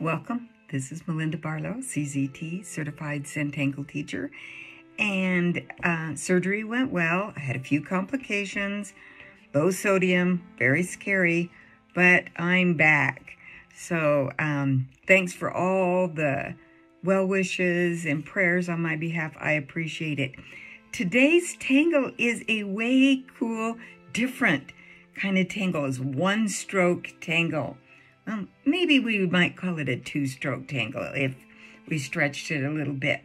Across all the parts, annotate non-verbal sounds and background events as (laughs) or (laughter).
Welcome. This is Melinda Barlow, CZT, Certified Zentangle Teacher. And uh, surgery went well. I had a few complications, low sodium, very scary, but I'm back. So um, thanks for all the well wishes and prayers on my behalf. I appreciate it. Today's tangle is a way cool, different kind of tangle. It's one stroke tangle. Well, maybe we might call it a two-stroke tangle if we stretched it a little bit.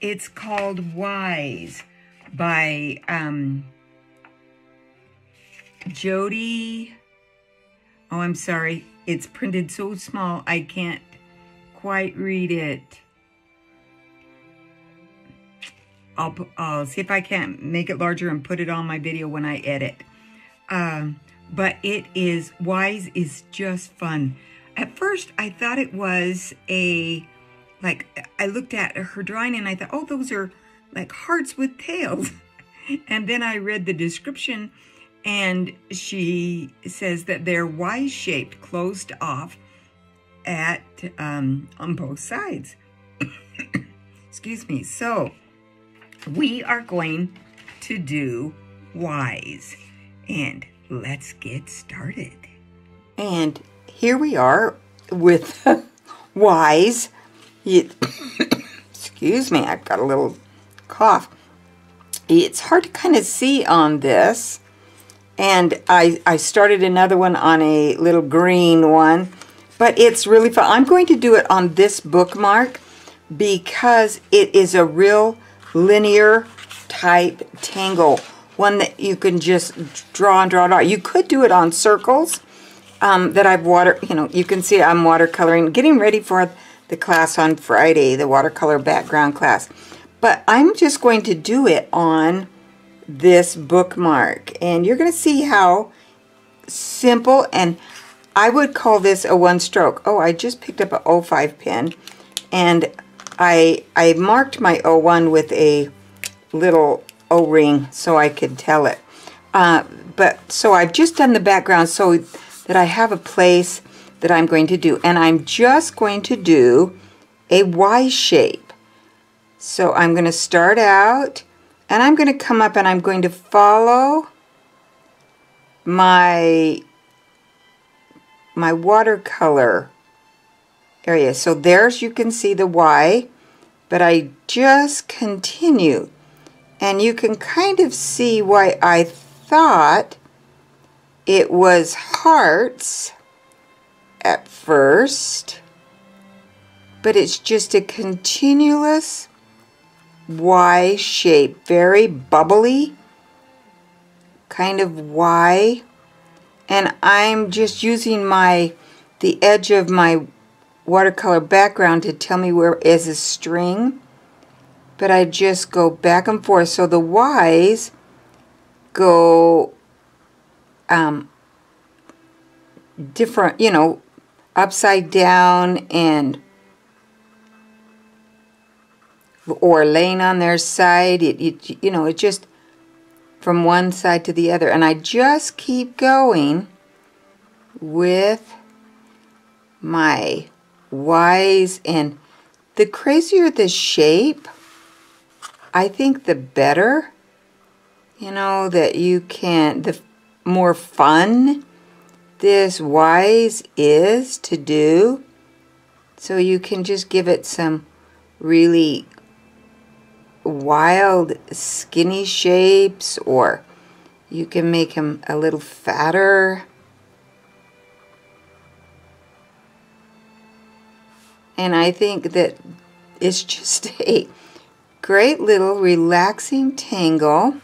It's called Wyse by um, Jody. Oh, I'm sorry. It's printed so small I can't quite read it. I'll, I'll see if I can't make it larger and put it on my video when I edit. Um, but it is, Wyse is just fun. At first, I thought it was a, like, I looked at her drawing and I thought, oh, those are like hearts with tails. (laughs) and then I read the description and she says that they're Y-shaped, closed off at, um, on both sides. (coughs) Excuse me. So, we are going to do Wyse. And let's get started. And here we are with (laughs) Wyse. (coughs) excuse me, I've got a little cough. It's hard to kind of see on this. And I, I started another one on a little green one. But it's really fun. I'm going to do it on this bookmark because it is a real linear type tangle one that you can just draw and draw and draw. You could do it on circles um, that I've water, you know, you can see I'm watercoloring, getting ready for the class on Friday, the watercolor background class. But I'm just going to do it on this bookmark. And you're going to see how simple and I would call this a one stroke. Oh, I just picked up a 05 pen and I, I marked my 01 with a little O-ring so I could tell it. Uh, but so I've just done the background so that I have a place that I'm going to do. And I'm just going to do a Y shape. So I'm going to start out and I'm going to come up and I'm going to follow my my watercolor area. So there's you can see the Y, but I just continue and you can kind of see why I thought it was hearts at first, but it's just a continuous Y shape, very bubbly kind of Y. And I'm just using my the edge of my watercolor background to tell me where is a string but I just go back and forth. So the Y's go um, different, you know, upside down and or laying on their side. It, it, you know, it just from one side to the other. And I just keep going with my Y's. And the crazier the shape, I think the better, you know, that you can, the more fun this Wyse is to do. So you can just give it some really wild skinny shapes or you can make them a little fatter. And I think that it's (laughs) just a great little relaxing tangle.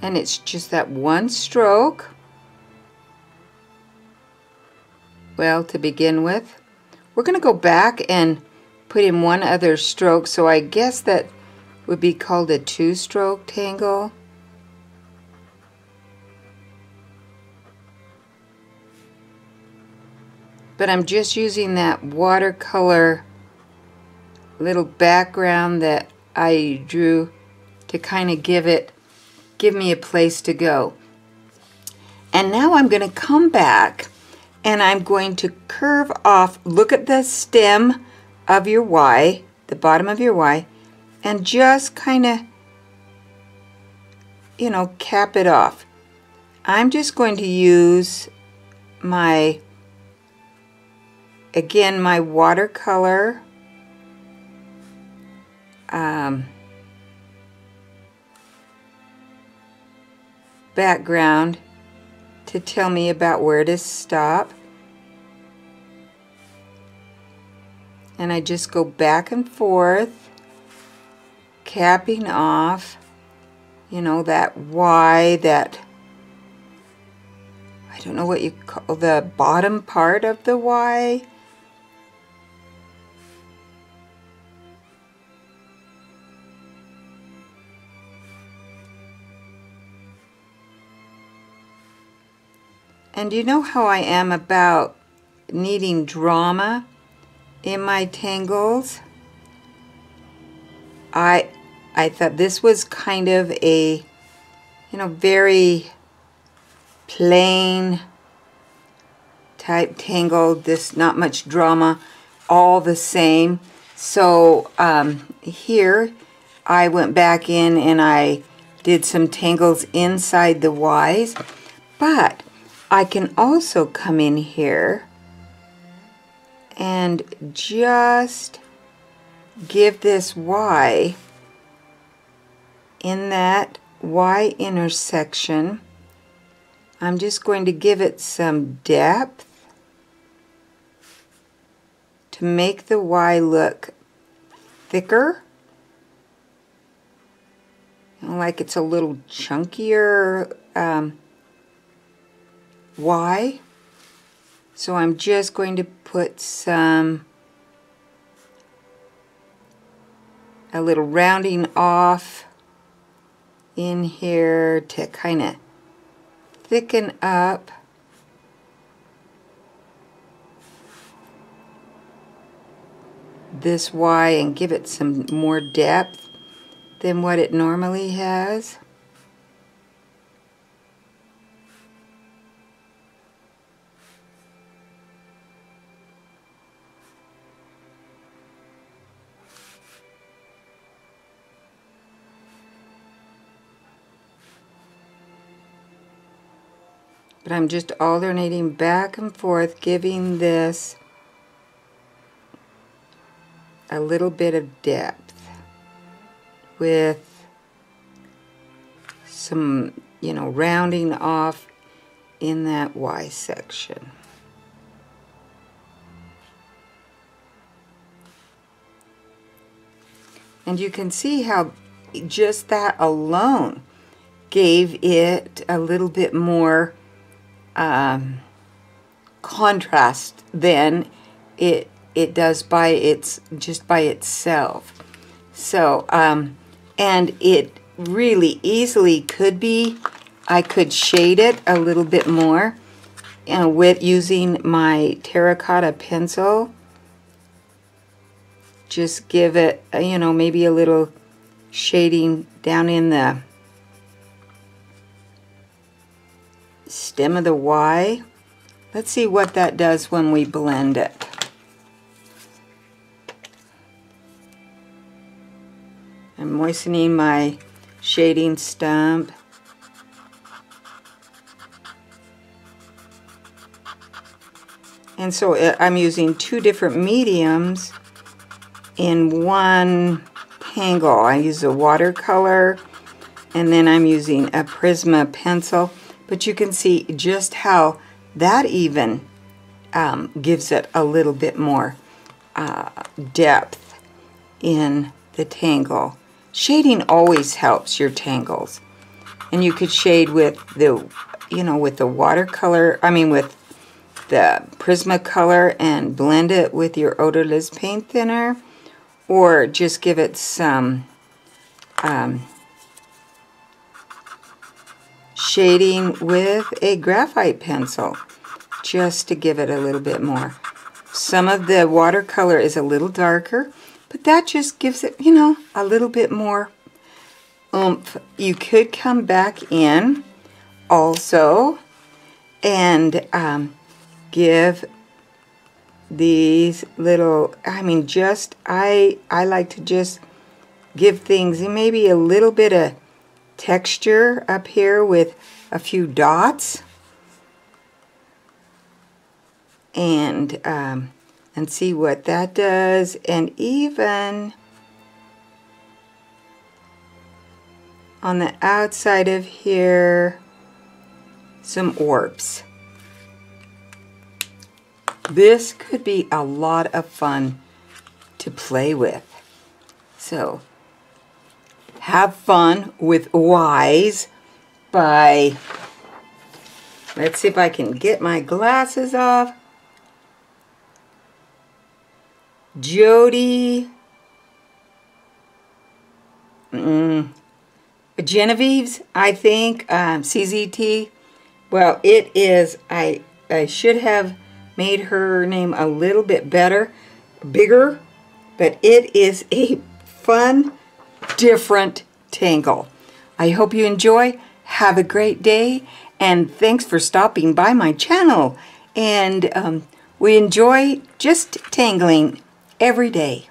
And it's just that one stroke. Well, to begin with, we're going to go back and put in one other stroke. So I guess that would be called a two-stroke tangle. But I'm just using that watercolor little background that I drew to kind of give it, give me a place to go. And now I'm going to come back and I'm going to curve off, look at the stem of your Y, the bottom of your Y, and just kind of, you know, cap it off. I'm just going to use my, again, my watercolor um, background to tell me about where to stop. And I just go back and forth, capping off, you know, that Y, that, I don't know what you call the bottom part of the Y. And you know how I am about needing drama in my tangles? I I thought this was kind of a you know very plain type tangle this not much drama all the same so um, here I went back in and I did some tangles inside the Y's but I can also come in here and just give this Y in that Y intersection. I'm just going to give it some depth to make the Y look thicker. Like it's a little chunkier um, Y. So I'm just going to put some, a little rounding off in here to kind of thicken up this Y and give it some more depth than what it normally has. But I'm just alternating back and forth, giving this a little bit of depth with some, you know, rounding off in that Y section. And you can see how just that alone gave it a little bit more um, contrast than it it does by its just by itself. So um, and it really easily could be I could shade it a little bit more uh, with using my terracotta pencil. Just give it, you know, maybe a little shading down in the stem of the Y. Let's see what that does when we blend it. I'm moistening my shading stump. And so uh, I'm using two different mediums in one tangle. I use a watercolor and then I'm using a Prisma pencil. But you can see just how that even um, gives it a little bit more uh, depth in the tangle. Shading always helps your tangles. And you could shade with the, you know, with the watercolor, I mean with the Prismacolor and blend it with your odorless paint thinner or just give it some um, shading with a graphite pencil just to give it a little bit more. Some of the watercolor is a little darker, but that just gives it, you know, a little bit more oomph. You could come back in also and um, give these little, I mean, just, I, I like to just give things maybe a little bit of texture up here with a few dots. And, um, and see what that does. And even on the outside of here, some orbs. This could be a lot of fun to play with. So, have fun with Wyse by, let's see if I can get my glasses off. Jody mm, Genevieve's, I think, um, CZT. Well, it is, I, I should have made her name a little bit better, bigger, but it is a fun, different tangle. I hope you enjoy. Have a great day, and thanks for stopping by my channel. And um, we enjoy just tangling every day.